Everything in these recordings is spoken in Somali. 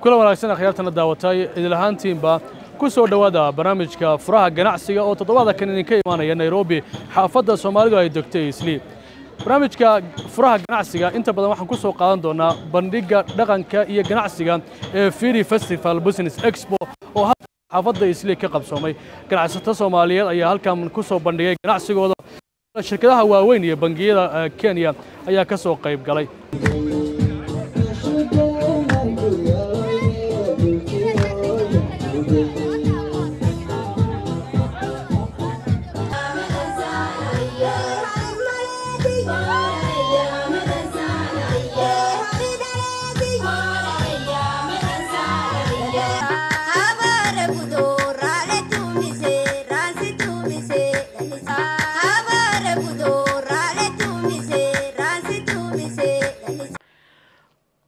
kula wanaagsan akhyaartana daawatay idil ahaantiinba ku soo dhowaada barnaamijka furaha ganacsiga oo toddobaada kan idinka imaanaya nairobi xaafadda soomaalidu ay degtay isli. Barnaamijka furaha ganacsiga inta badan waxaan ku soo qaadan doonaa bandhigga dhaqanka iyo ganacsiga ee firi festival business expo oo halka xaafadda isli ka qabsoomay. Ganacsato soomaaliyeed ayaa halkan ku soo bandhigay ganacsigooda. Shirkadaha waaweyn iyo bangiyada kenya ayaa ka soo qayb galay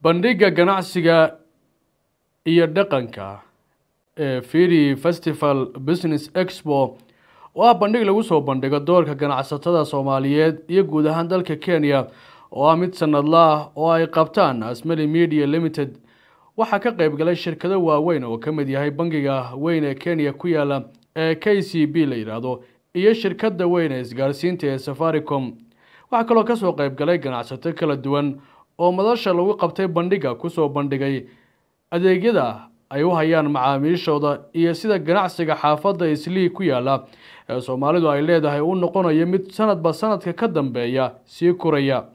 bandhigga ganacsiga iyo dhaqanka ee firi festival business expo oo ah bandhig lagu soo bandhigo doorka ganacsatada soomaaliyeed iyo guud ahaan dalka kenya oo ah mid sanadla ah oo ay qabtaan asmali media limited. Waxaa ka qayb galay shirkado waaweyn oo ka mid yahay bangiga weyn ee kenya ku yaalla ee k c b la yidhaahdo iyo shirkadda weyn ee isgaarsiinta ee safaricom. Waxaa kaloo ka soo qayb galay ganacsato kala duwan oo madasha lagu qabtay bandhigga ku soo bandhigay. Adeegyada ay u hayaan macaamiishooda iyo sida ganacsiga xaafadda islii ku yaalla ee soomaalidu ay leedahay uu noqonayo mid sanadba sanadka ka dambeeya sii kuraya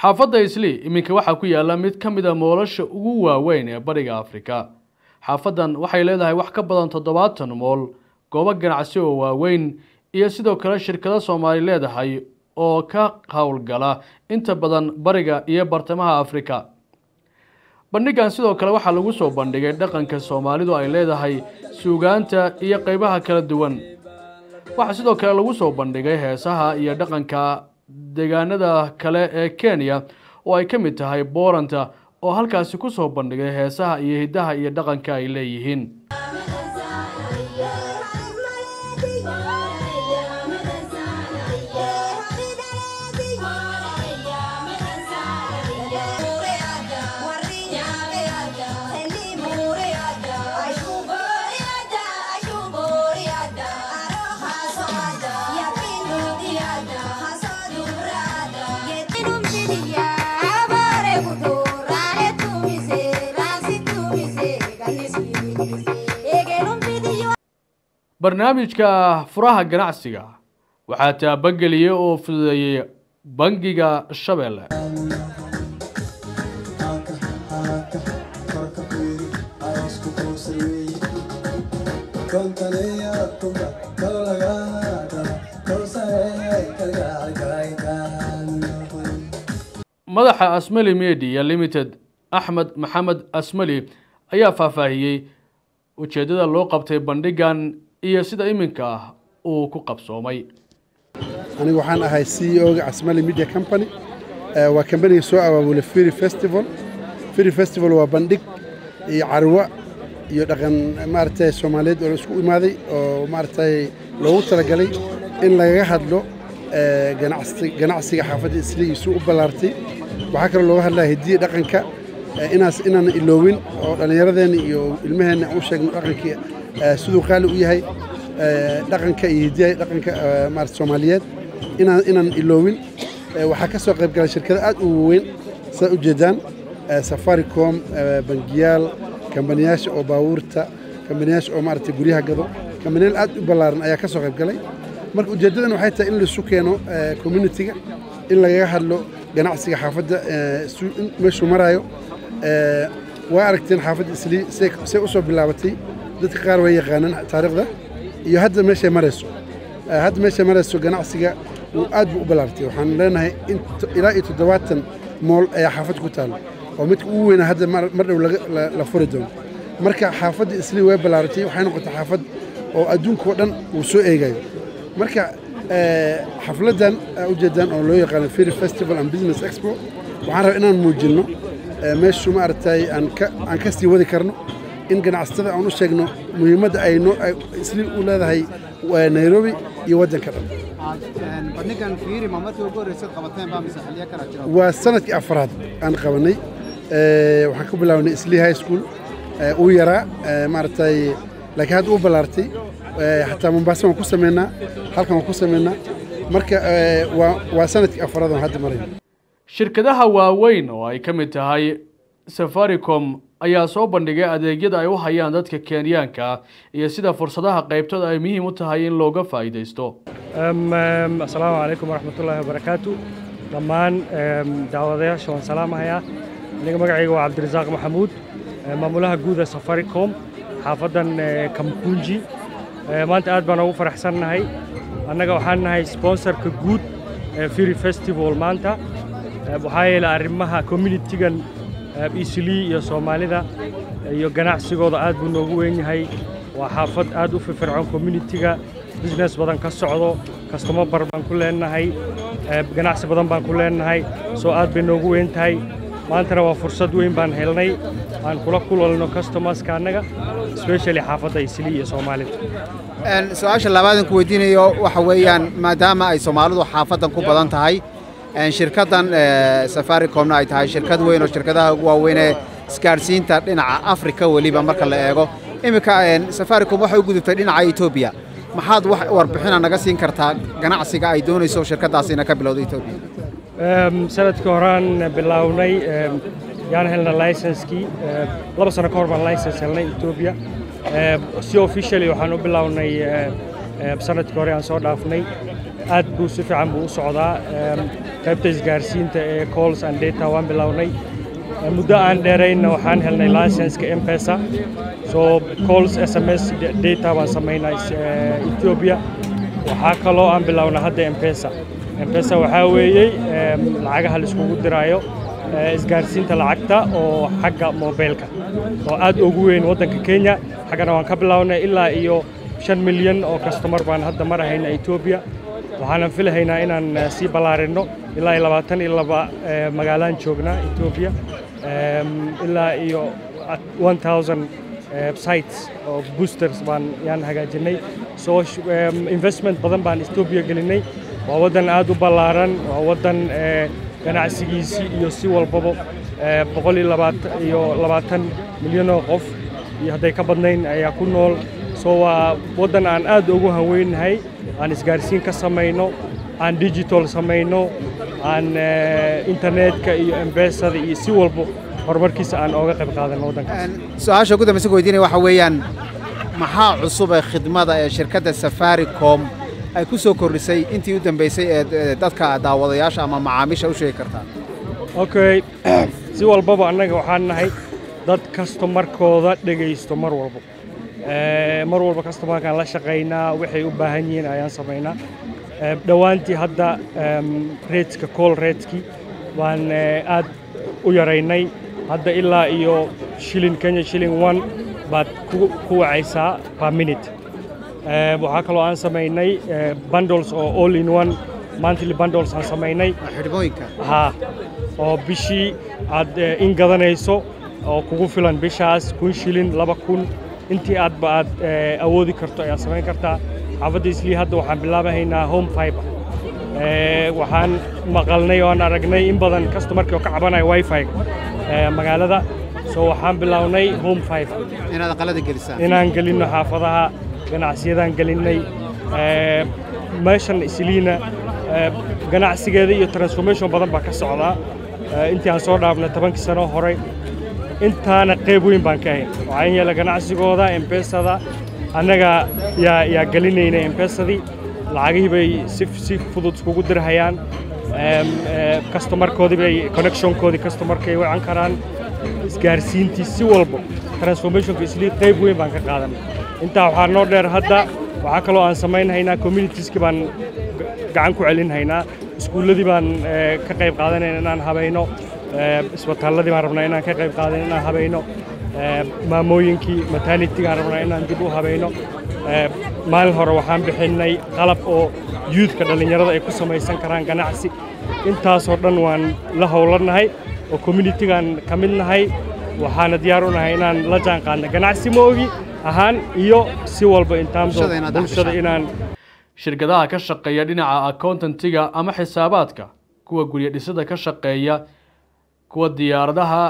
xaafadda islii iminka waxaa ku yaalla mid ka mid a moolasha ugu waaweyn ee bariga afrika. Xaafaddan waxay leedahay wax ka badan toddobaatan mool goobo ganacsi oo waaweyn iyo sidoo kale shirkado soomaali leedahay oo ka howlgala inta badan bariga iyo bartamaha afrika. Bandhiggan sidoo kale waxaa lagu soo bandhigay dhaqanka soomaalidu ay leedahay suugaanta iyo qeybaha kala duwan. Waxaa sidoo kale lagu soo bandhigay heesaha iyo dhaqanka deegaanada kale ee kenya oo ay ka mid tahay booranta oo halkaasi ku soo bandhigay heesaha iyo hiddaha iyo dhaqanka ay leeyihiin barnaamijka furaha ganacsiga. Waxaa taabageliyey oo fududeeyey bangiga shabeelle madaxa asmali media limited axmed maxamed asmali ayaa faahfaahiyey ujeeddada loo qabtay bandhiggan iyo sida iminka ah uu ku qabsoomay. Anigu waxaan ahay c e o-ga casmali media company waa kambaniga soo abaabulay firi festival. Firi festival waa bandhig iyo carwa iyo dhaqan maaragtay soomaaliyeed oo isku imaaday oo maaragtay loogu talagalay in lagaga hadlo ganacsiga xaafadda isligiisu u ballaartay. Waxaa kaloo looga hadlaya hidiya dhaqanka inaas inaan iloowin oo dhallinyaradeenna iyo ilmaheenna u sheegno dhaqankii siduu qaali u yahay dhaqanka iyo hidiyaha dhaqanka maarata soomaaliyeed. Inaan inaan iloowin waxaa ka soo qayb galay shirkado aad u waaweyn sidaad u jeedaan safaricom bangiyaal kambaniyaasha oo baabuurta kambaniyaasha oo maaragtay guryaha gado. Kambaniyaal aad u ballaaran ayaa ka soo qayb galay. Marka ujeeddadan waxay tahay in laisu keeno communitiga in lagaga hadlo ganacsiga xaafadda meeshuu maraayo. Waa aragteen xaafadda islii say u bilaabatay dadka qaar way yaqaanaan taariikhda. Iyo hadda meeshay marayso hadda meeshay marayso ganacsiga aad buu u ballaartay. Waxaan leenahay ilaa iyo toddobaatan mool ayaa xaafadda ku taalo oo midka ugu weyna hadda mar dhow la furi doono. Marka xaafadda islii way ballaaratay waxay noqotay xaafad oo adduunkao dhan uu soo eegayo marka xafladdan ujeedaan oo loo yaqaano firi festival and business expo waxaan rabaa inaan muujinno meeshu maaragtay aan ka sii wadi karno in ganacsatada aan u sheegno muhiimadda ay isli u leedahay nairobi iyo waddanka dhan. Waa sannadkii afraad aan qabanay waxaan ku bilaabnay islii high school uu yaraa maaragtay laakiin hadda uu ballaartay xataa mombasa waan ku sameynaa halkan waan ku sameynaa. Marka waa sannadkii afaraad aan hadda marayo shirkadaha waaweyn oo ay ka mid tahay safaricom ayaa soo bandhigay adeegyada ay u hayaan dadka kenyaanka iyo sida fursadaha qaybtooda ay muhiim u tahay in looga faa'iidaysto. Asalaamu calaykum waraxmatullaahi wabarakaatu. Dhammaan daawadayaasha waan salaamahayaa aniga magacayga waa cabdirasaaq maxamuud maamulaha guud ee safaricom xaafaddan kamkunji maanta aad baan ugu faraxsannahay. Annaga waxaan nahay sponsorka guud ee firi festival maanta. Waxaa yeelay arrimaha communitigan islii iyo soomaalida iyo ganacsigooda aad buu noogu weyn yahay. Waa xaafad aad u firfircoon communitiga business badan ka socdo kastamo bar baan ku leenahay ganacsi badan baan ku leenahay soo aad bay noogu weyn tahay. Maantana waa fursad weyn baan helnay aan kula kulalno customerska annaga especially xaafadda islii iyo soomaalida. Su'aasha labaad ku weydiinayo waxa weeyaan maadaama ay soomaalidu xaafaddan ku badan tahay shirkaddan safaricomna ay tahay shirkad weyn oo shirkadaha ugu waaweynee isgaadhsiinta dhinaca afrika weliba marka la eego. Iminka safaricom waxay u gudubtay dhinaca etoobiya maxaad wax warbixina naga siin kartaa ganacsiga ay doonayso shirkaddaasina ka bilowda etoobiya sannadkii horaan bilownay yaan helna licenskii laba sano ka hor baan license helnay etoobiya si officially waxaan u bilownay sannadkii hore aan soo dhaafnay aad buu si fiican buu u socdaa qaybta isgaarsiinta ee calls and data waan bilownay. Muddo aan dheeraynna waxaan helnay licenska empesa so calls s m s data baan samaynaa ethiopia. Waxaa kaloo aan bilownay hadda empesa empesa waxaa weeyey lacagaha laiskugu diraayo isgaarsiinta lacagta oo xagga mobilka oo aad ugu weyn waddanka kenya xaggana waan ka bilownay ilaa iyo shan milyan oo kastomar baan hadda marahayna etoobiya waxaanan filahaynaa inaan sii ballaarinno ilaa iyo labaatan iyo laba magaalaan joognaa etoobiya ilaa iyo one thousand sites oo boosters baan yaan hagaajinay. Soo investment badan baan etoobiya gelinay. Waa waddan aad u ballaaran waa waddan ganacsigiisii iyo si walbaba boqol iyo labaatan milyan oo qof. Iyo hadday ka badnayn ayaa ku nool soo waa waddan aan aad ugu haweynahay aan isgaarsiin ka samayno aan digital samayno aan internetka iyo embesada iyo si walbo horumarkiisa aan ooga qayb qaadano waddankaas su'aasha ugu dambaysa ku weydiinaya waxa weeyaan maxaa cusub ee khidmada ee shirkadda safaricom ay ku soo kordhisay intii u dambaysay ee dadka daawadayaasha ama macaamiisha u sheegi kartaa okay si walbaba annaga waxaan nahay dad kastomarkooda dhegaysto mar walbo mar walba kastomarkaan la shaqaynaa waxay u baahan yihiin ayaan samaynaa dhowaantii hadda reedska kool reedkii waan aad u yaraynay. Hadda ilaa iyo shilin kenya shilin one baad ku wacaysaa per minute. Waxaa kaloo aan samaynay bundles oo all in one monthly bundles aan samaynay xidhmooyinka haa oo bishii aad in gadanayso oo kugu filan bishaas kun shilin laba kun intii aadba aad awoodi karto ayaad samayn kartaa xaafadda islii hadda waxaan bilaabahaynaa home fiber. Waxaan maqalnay oo aan aragnay in badan customarkii oo ka cabanaya wifi magaalada. Soo waxaan bilownay home fiber. Inaan gelinno xaafadaha ganacsiyadaan gelinnay meeshan isliina ganacsigeeda iyo transformation badan baa ka socdaa. Intii aan soo dhaafnay tobankii sano hore intaana qayb weyn baan ka ahayn. Waxaan yeela ganacsigooda embesada annaga yaa yaa gelinayna embesadii lacagihii bay si fudud iskugu dirhayaan. Customarkoodii bay connectionkoodii customarkay wacan karaan. Isgaarsiintii si walbo transformationka islii qayb weyn baan ka qaadanay intaa waxaa noo dheer hadda waxaa kaloo aan samaynhaynaa communitieski baan gacan ku celinhaynaa iskuulladii baan ka qayb qaadanayna inaan habayno isbitaalladii baan rabnaa inaan ka qayb qaadan inaan habayno maamooyinkii maternitigaan rabnaa inaan dib u habayno maalin hore waxaan bixinnay qalab oo yuudka dhallinyarada ay ku samaysan karaan ganacsi. Intaasoo dhan waan la howlannahay oo communitigaan ka mid nahay waxaana diyaar u nahay inaan la jaan qaadna ganacsi ma ogi ahaan iyo si walba intaanbulshada inaan shirkadaha ka shaqeeya dhinaca accountantiga ama xisaabaadka kuwa guryo dhisada ka shaqeeya kuwa diyaaradaha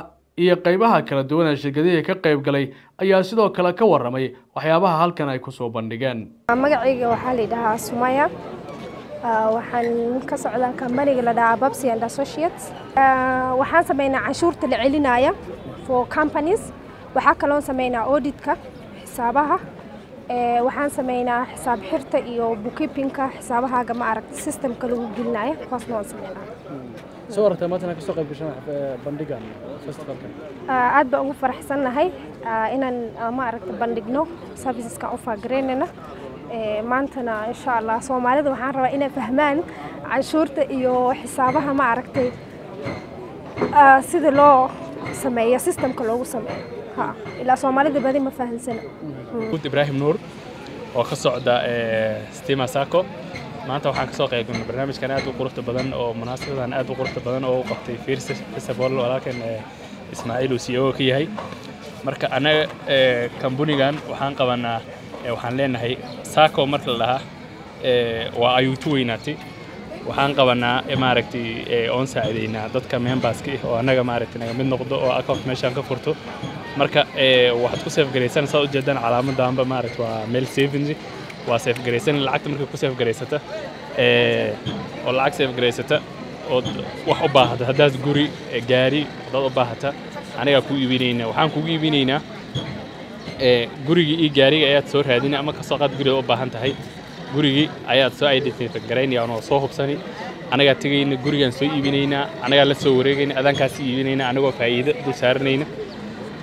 iyo qeybaha kala duwan ee shirkadihii ka qayb galay ayaa sidoo kale ka waramay waxyaabaha halkan ay ku soo bandhigeen. Magacayga waxaa la yidhahaa sumaya waxaan ka socdaa kambaniga la dhahaa babsi and associates. Waxaan sameynaa canshuurta la celinaya for companies. Waxaa kaloon sameynaa auditka xisaabaha. Waxaan sameynaa xisaab xirta iyo bookkeepingka xisaabahaaga ma aragta systemka lagu gelinaya kuwaasna waan sameynaa soo aragtay maanta ka soo qayb gashaan bandhigan festivalkan. Aad baan ugu faraxsannahay inaan ma aragta bandhigno serviceska ofagareynana maantana insha allah soomaalida waxaan rabaa inay fahmaan canshuurta iyo xisaabaha ma aragtay sida loo sameeyo systemka loogu sameeyo. Ilaa soomaalida badi ma fahansana. Ibraahim nuur oo ka socda stima saco maanta waxaan ka soo qaybgalnay barnaamijkan aad u quruxda badan oo munaasabadan aad u quruxda badan oo u qabtay firs festival walaalkan ismaaciil uu c o ka yahay. Marka anaga kambunigan waxaan qabanaa waxaan leenahay saco marka la dhahaa waa ayuutu weynaatay. Waxaan qabanaa maaragtay oon saacidaynaa dadka memberska oo annaga maaragtay naga mid noqdo oo account meeshaan ka furto. Marka waxaad ku seefgaraysan saa ujeedaan calaamadaanba maaragta waa meel savings waa seefgaraysan lacagta markay ku seefgaraysata oo lacag seefgaraysata ood wax u baahata haddaad guri gaari haddaad u baahata anigaa kuu iibinaynaa waxaan kugu iibinaynaa gurigii iyo gaariga ayaad soo raadina ama ka soo qaad guriga u baahan tahay. Gurigii ayaad soo identify garaynaya anoo soo hubsani. Anagaa tegayna gurigaan soo iibinaynaa anagaa la soo wareegayna adaankaasi iibinayna anagoo faa'iido dul saaranayna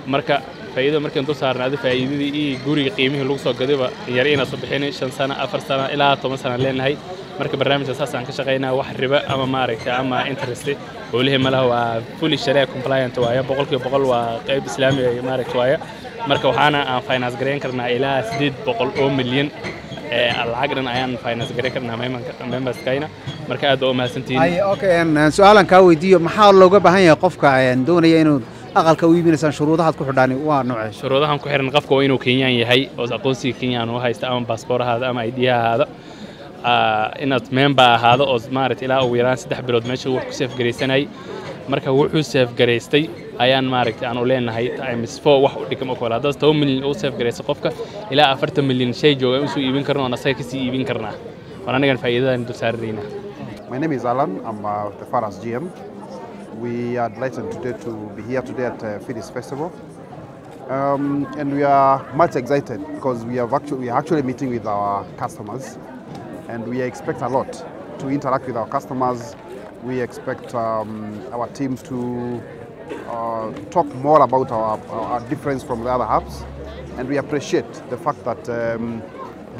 marka faa'iido markaan dul saarna adi faa'iidadii iyo guriga qiimihii lagu soo gadayba yar inaa soo bixinay shan sano afar sano ilaa toban sano leenahay. Marka barnaamijka saasaan ka shaqaynaa wax riba ama maaragtay ama interest oo lehe malaha waa fully sharia compliant waaya boqolkiiba boqol waa qayb islaamiga maaragta waaya marka waxaana aan finance garayn karnaa ilaa siddeed boqol oo milyan lacag dhan ayaan finance garayn karnaa memberskayna marka aad baa u mahadsantihiin. Su'aalan kaa weydiiyo. Maxaa looga baahan yahay qofka doonaya inuu aqalka u iibinaysaan shuruudahaad ku xidhaan waa noocee? Shuruudahan ku xiran qofka waa inuu kenyaan yahay oo aqoonsiga kenyaan u haysta ama baasboorahaada ama idiyaha ahaada inaad member ahaado oo maaragta ilaa ugu yaraan saddex bilood meesha wax ku seefgaraysanayay marka wuxuu seefgaraystay ayaan maaragta aan u leenahay times four wax u dhigam oo kale haddaad toban milyan u seefgaraysa qofka ilaa afartan milyan shay jooga u soo iibin karno oon asaga ka sii iibin karnaa. Waan anigan faa'iidadaan dul saaranaynaa My name is Alan. I'm uh, the Faras GM. We are delighted today to be here today at uh, Festival. Um, and we are much excited because we, have we are actually meeting with our customers and we expect a lot to interact with our customers. We expect um, our teams to uh, talk more about our, our difference from the other hubs and we appreciate the fact that um,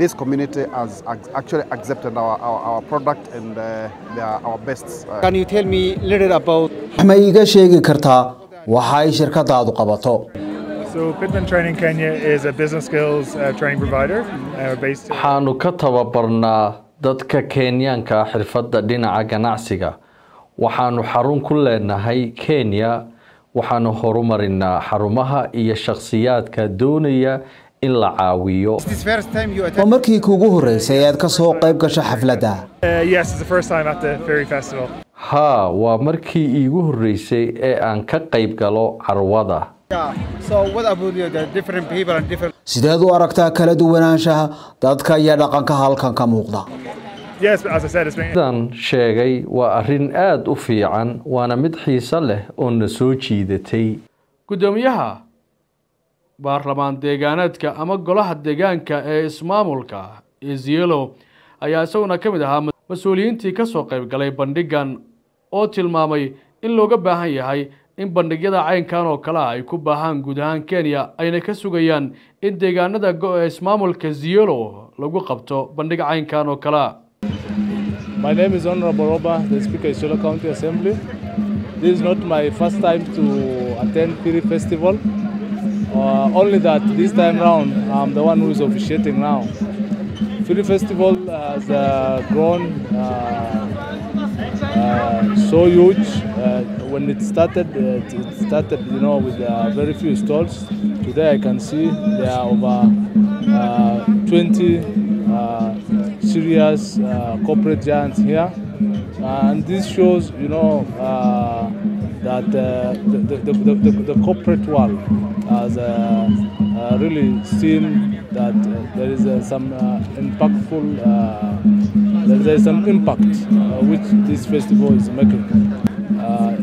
this community has actually accepted our, our, our product and uh, they are our best. Uh, Can you tell me a little about ma iiga sheegi kartaa waxa ay shirkadaadu qabato So Pitman Training Kenya is a business skills uh, training provider uh, based waxaanu ka tababarnaa dadka kenyaanka xirfadda dhinaca ganacsiga waxaanu xarun ku leenahay kenya waxaanu horumarinaa xarumaha iyo shakhsiyaadka doonaya in la caawiyo. Waa markii kuugu horreysay aad ka soo qayb gasho xafladda. Uh, haa waa markii iigu horreysay ee aan ka qayb galo carwada. Sideed u aragtaa kala duwanaanshaha dadka iyo dhaqanka halkan ka muuqda. Sidaan sheegay waa arrin aad u fiican waana mid xiiso leh oo na soo jiidatay. Guddoomiyaha baarlamaan deegaaneedka ama golaha deegaanka ee ismaamulka ezielo ayaa isaguna ka mid ahaa mas'uuliyiintii ka soo qayb galay bandhigan oo tilmaamay in looga baahan yahay in bandhigyada caynkan oo kale ah ay ku baahaan guud ahaan kenya ayna ka sugayaan in deegaanada go- ee ismaamulka zielo lagu qabto bandhig caynkan oo kale ah My name is Honorable Roba, the Speaker of Solo County Assembly. This is not my first time to attend Piri Festival. Uh, only that this time round, I'm the one who is officiating now. Piri Festival has uh, grown uh, uh, so huge. Uh, when it started, it started, you know, with very few stalls. Today, I can see there are over uh, 20 uh, serious corporate giants here. and this shows, you know, that uh, the, the, the, the, corporate world has uh, uh, really seen that there is some impactful, there- is some impact which this festival is making.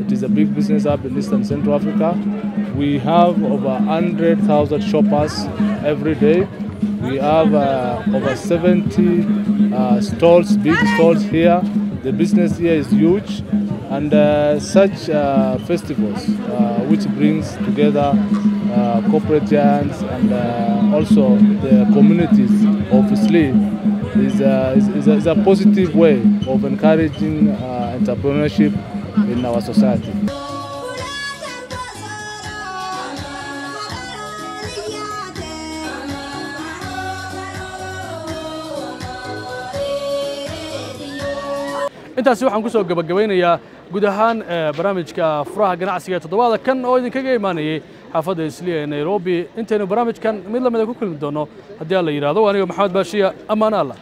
It is a big business hub in Eastern Central Africa. We have over 100,000 shoppers every day. We have uh, over 70 uh, stalls, big stalls here. The business here is huge, and uh, such uh, festivals, uh, which brings together corporate giants and also the communities of Isli, is, is, is, a, is a positive way of encouraging entrepreneurship in our society. Intaasi waxaan ku soo gabagabaynayaa guud ahaan eh, barnaamijka furaha ganacsiga ee toddobaada kan oo idinkaga imaanayay xaafadda isliya ee nairobi. Intaynu barnaamijkan mid lamida ku kulmi doono haddii aan la yidhaahdo aniga maxamed baashiya. Ammaano allah